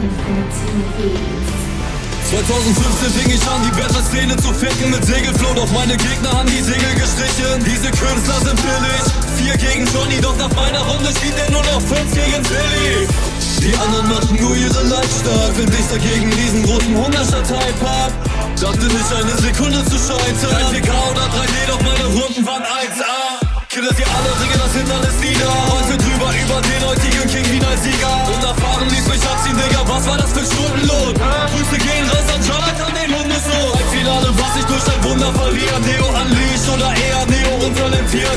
2015 fing ich an, die Battle-Szene zu ficken. Mit Segelflow, doch meine Gegner haben die Segel gestrichen. Diese Künstler sind billig. Vier gegen Johnny, doch nach meiner Runde schied er nur noch fünf gegen Billy Die anderen machen nur ihre Leid stark Wenn ich dagegen diesen großen Hungerstadtteil hab Dachte nicht eine Sekunde zu scheitern. 3 4K oder 3D, doch meine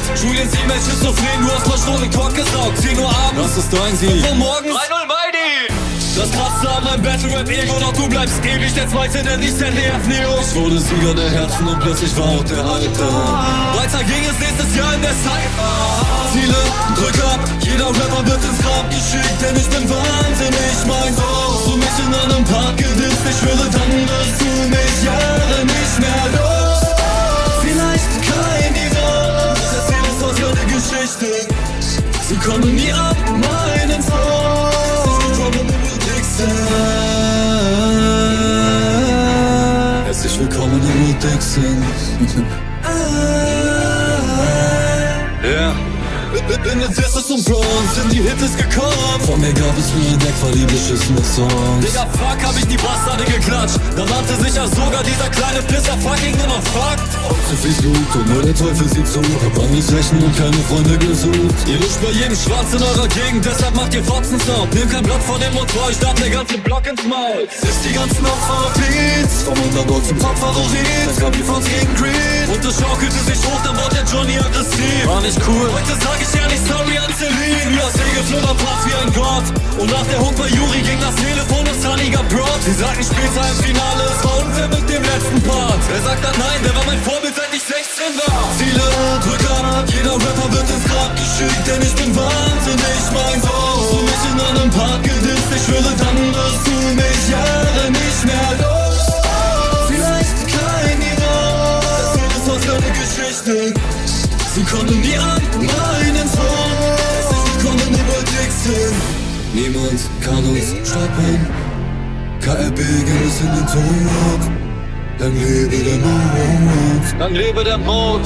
untalentiert Julian Siemens, schizophren, du hast Stunden Quark gesaugt 10 Uhr abends, das ist dein Sieg Und morgens 3-0 das krasse an meinem Battle-Rap-Ego, doch du bleibst ewig der Zweite, denn ich ZDF Neo. Ich wurde Sieger der Herzen und plötzlich war auch der Halter. Weiter ging es nächstes Jahr in der Cypher. Ziele, drück ab, jeder Rapper wird ins Grab geschickt, denn ich bin wahnsinnig, mein Gott. Du mich in einem Park gedisst, ich schwöre, dann kommen nie ab meinen Sohn. Herzlich willkommen in Dixon. Bin jetzt erstes und Bronze, in die Hit ist gekommen. Von mir gab es nur ein Deck voll die beschissene Songs. Digga, fuck, hab ich die Bastarde geklatscht. Da nannte sich ja sogar dieser kleine Pisser fucking immer fucked. Zu viel Blut und nur der Teufel sieht zu. Hab alles Rechen und keine Freunde gesucht. Ihr wischt bei jedem Schwarz in eurer Gegend, deshalb macht ihr Fotzen Sound. Nehmt kein Blatt vor dem Motor, ich darf der ganze Block ins Maul. Ist die ganzen Opfer Beats. Vom Underdog zum Top-Favorit Es gab die Fronts gegen Creed Und es schaukelte sich hoch, dann wurde der Johnny aggressiv. War nicht cool, heute sag ich ja nicht sorry an Celine Ja, Segelflug am Platz wie ein Gott. Und nach der Hook bei Juri ging das Telefon und Sunny gab Brot Sie sagten später im Finale, es war unfair mit dem letzten Part. Wer sagt dann nein, der war mein Vorbild, seit ich 16 war. Ziele, drück ab, jeder Rapper wird ins kann uns stoppen. KRB geht es in den Tod. Lang lebe der Mond. Lang lebe der Mond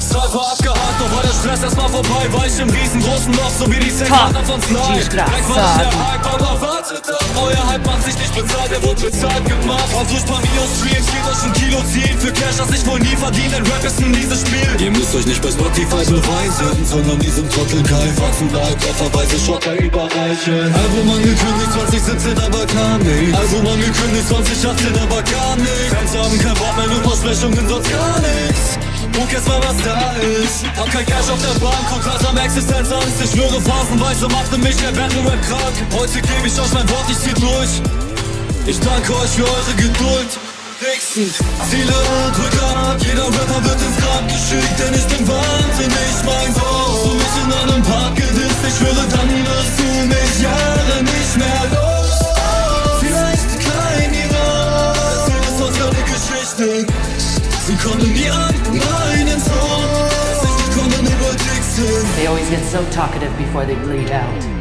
Cypher abgehakt, doch war der Stress. Erstmal vorbei War ich im riesengroßen Loch, so wie die Sexpartner von Sly Direkt war der Hype, aber wartet ab Euer Hype macht sich nicht bezahlt, der wurde bezahlt gemacht. Auf durch Pamio Streams geht euch ein Kilo ziehen. Für Cash, das ich wohl nie verdiene, denn Rap ist ein dieses Spiel. Ihr müsst euch nicht bei Spotify beweisen Sondern diesem Trottel Kai. Fatzen like, Opferweise Schotter überreichen Album angekündigt 2017, aber kam nicht. Album angekündigt 2018, aber gar nicht. Fans haben kein Wort mehr, nur Versprechungen, sonst gar nichts Guck jetzt mal, was da ist. Hab kein Cash auf der Bank und am Existenzangst Ich schwöre, phasenweise machte mich der Battle Rap krank. Heute gebe ich euch mein Wort, ich zieh durch. Ich danke euch für eure Geduld. Dixon, Ziele, drück ab Jeder Rapper wird ins Grab geschickt Denn ich bin wahnsinnig, mein Sohn Du mich in einem Park gedisst Ich schwöre, dann wirst du mich Jahre nicht mehr los. Vielleicht Niveau Das hier ist aus der Geschichte They always get so talkative before they bleed out.